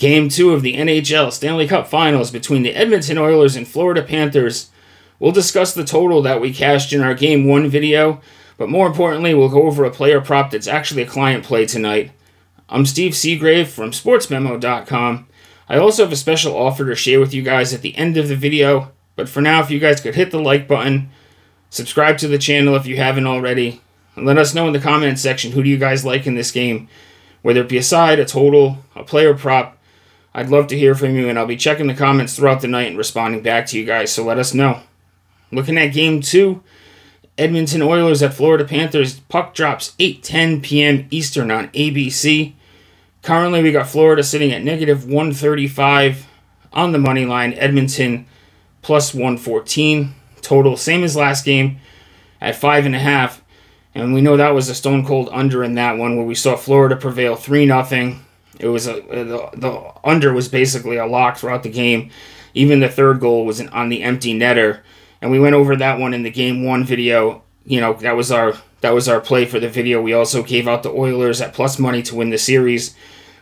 Game two of the NHL Stanley Cup Finals between the Edmonton Oilers and Florida Panthers. We'll discuss the total that we cashed in our Game one video, but more importantly, we'll go over a player prop that's actually a client play tonight. I'm Steve Seagrave from SportsMemo.com. I also have a special offer to share with you guys at the end of the video, but for now, if you guys could hit the like button, subscribe to the channel if you haven't already, and let us know in the comments section who do you guys like in this game, whether it be a side, a total, a player prop. I'd love to hear from you, and I'll be checking the comments throughout the night and responding back to you guys, so let us know. Looking at game two, Edmonton Oilers at Florida Panthers. Puck drops 8:10 p.m. Eastern on ABC. Currently, we got Florida sitting at negative 135 on the money line. Edmonton plus 114 total, same as last game at five and a half. And we know that was a stone cold under in that one where we saw Florida prevail 3 nothing. It was a uh, the, the under was basically a lock throughout the game. Even the third goal was on the empty netter. And we went over that one in the game 1 video. You know, that was our that was our play for the video. We also gave out the Oilers at plus money to win the series,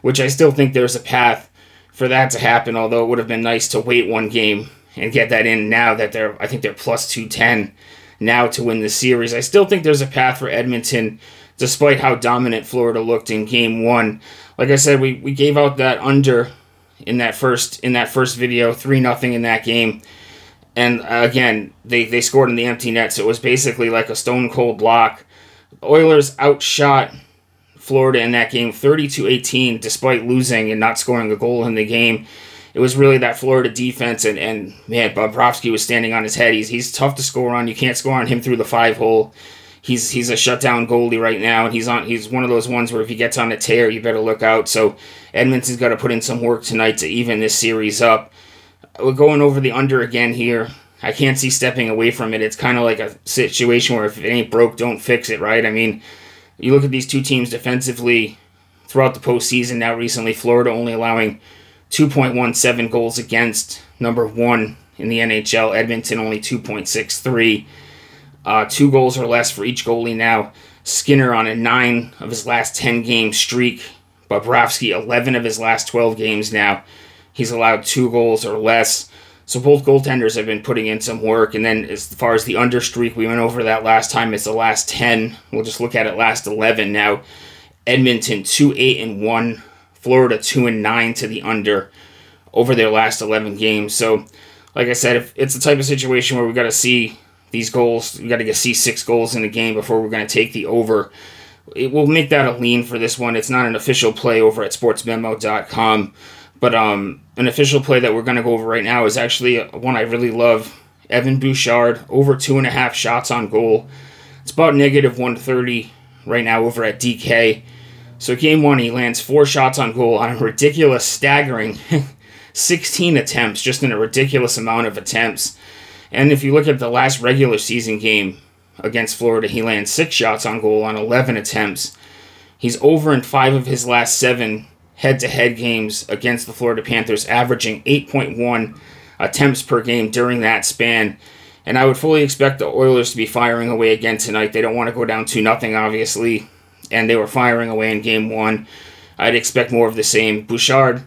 which I still think there's a path for that to happen, although it would have been nice to wait one game and get that in now that they're I think they're plus 210 now to win the series. I still think there's a path for Edmonton despite how dominant Florida looked in game 1. Like I said, we, we gave out that under in that first in that first video, 3 nothing in that game. And uh, again, they, they scored in the empty net, so it was basically like a stone cold block. Oilers outshot Florida in that game 32 18, despite losing and not scoring a goal in the game. It was really that Florida defense, and, and man, Bobrovsky was standing on his head. He's, he's tough to score on. You can't score on him through the five hole. He's he's a shutdown goalie right now, and he's on. He's one of those ones where if he gets on a tear, you better look out. So Edmonton's got to put in some work tonight to even this series up. We're going over the under again here. I can't see stepping away from it. It's kind of like a situation where if it ain't broke, don't fix it, right? I mean, you look at these two teams defensively throughout the postseason now recently, Florida only allowing 2.17 goals against, number one in the NHL. Edmonton only 2.63. Uh, two goals or less for each goalie now. Skinner on a nine of his last 10 game streak. Bobrovsky, 11 of his last 12 games now. He's allowed two goals or less. So both goaltenders have been putting in some work. And then as far as the under streak, we went over that last time. It's the last 10. We'll just look at it last 11 now. Edmonton 2 8 and 1. Florida 2 and 9 to the under over their last 11 games. So, like I said, if it's the type of situation where we got to see these goals, we got to see six goals in a game before we're going to take the over. It will make that a lean for this one. It's not an official play over at sportsmemo.com. But um, an official play that we're going to go over right now is actually one I really love. Evan Bouchard, over two and a half shots on goal. It's about negative 130 right now over at DK. So, game one, he lands four shots on goal on a ridiculous, staggering 16 attempts, just in a ridiculous amount of attempts. And if you look at the last regular season game against Florida, he lands six shots on goal on 11 attempts. He's over in five of his last seven head to head games against the Florida Panthers, averaging 8.1 attempts per game during that span. And I would fully expect the Oilers to be firing away again tonight. They don't want to go down 2 nothing, obviously, and they were firing away in game one. I'd expect more of the same. Bouchard,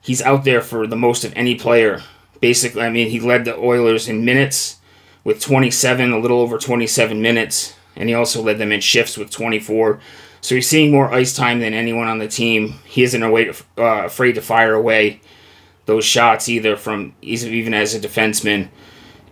he's out there for the most of any player. Basically, I mean, he led the Oilers in minutes with 27, a little over 27 minutes, and he also led them in shifts with 24. So he's seeing more ice time than anyone on the team. He isn't to, uh, afraid to fire away those shots either from even as a defenseman.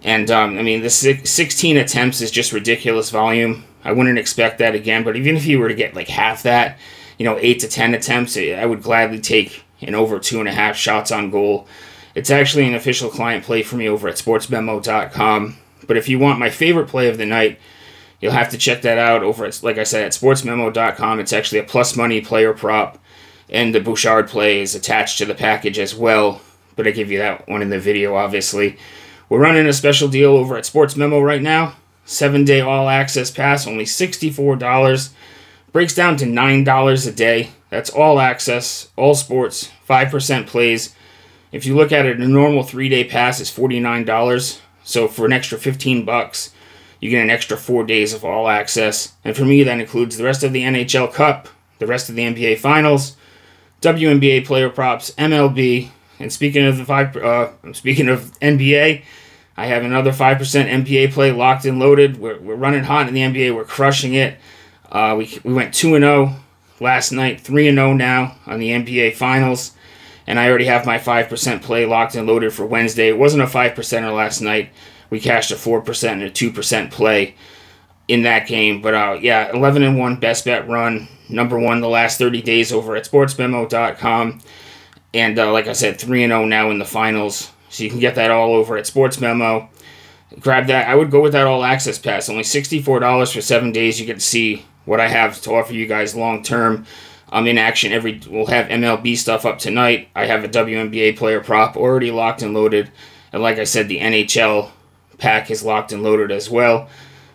And um, I mean, the 16 attempts is just ridiculous volume. I wouldn't expect that again. But even if he were to get like half that, you know, eight to 10 attempts, I would gladly take an over two and a half shots on goal. It's actually an official client play for me over at sportsmemo.com. But if you want my favorite play of the night, You'll have to check that out over at, like I said, at sportsmemo.com. It's actually a plus money player prop, and the Bouchard play is attached to the package as well. But I give you that one in the video, obviously. We're running a special deal over at Sports Memo right now. Seven day all access pass, only $64. Breaks down to $9 a day. That's all access, all sports, 5% plays. If you look at it, a normal three day pass is $49. So for an extra 15 bucks, you get an extra four days of all access. And for me, that includes the rest of the NHL Cup, the rest of the NBA Finals, WNBA player props, MLB, and speaking of the five, uh, speaking of NBA, I have another five percent NBA play locked and loaded. We're, we're running hot in the NBA. We're crushing it. Uh, we we went two and zero last night, three and zero now on the NBA Finals, and I already have my five percent play locked and loaded for Wednesday. It wasn't a five percenter last night. We cashed a four percent and a two percent play in that game. But uh, yeah, eleven and one best bet run, number one the last thirty days over at SportsMemo.com. And uh, like I said, 3 and 0 now in the finals. So you can get that all over at Sports Memo. Grab that. I would go with that all access pass. Only $64 for seven days. You get to see what I have to offer you guys long term. I'm in action every. We'll have MLB stuff up tonight. I have a WNBA player prop already locked and loaded. And like I said, the NHL pack is locked and loaded as well.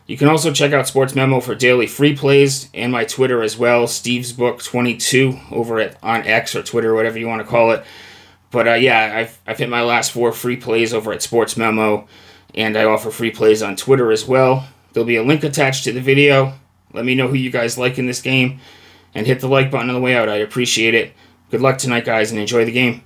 You can also check out Sports Memo for daily free plays and my Twitter as well, Steve's Book 22 over at on X or Twitter, whatever you want to call it. But uh, yeah, I've, I've hit my last four free plays over at Sports Memo, and I offer free plays on Twitter as well. There'll be a link attached to the video. Let me know who you guys like in this game, and hit the like button on the way out. I appreciate it. Good luck tonight, guys, and enjoy the game.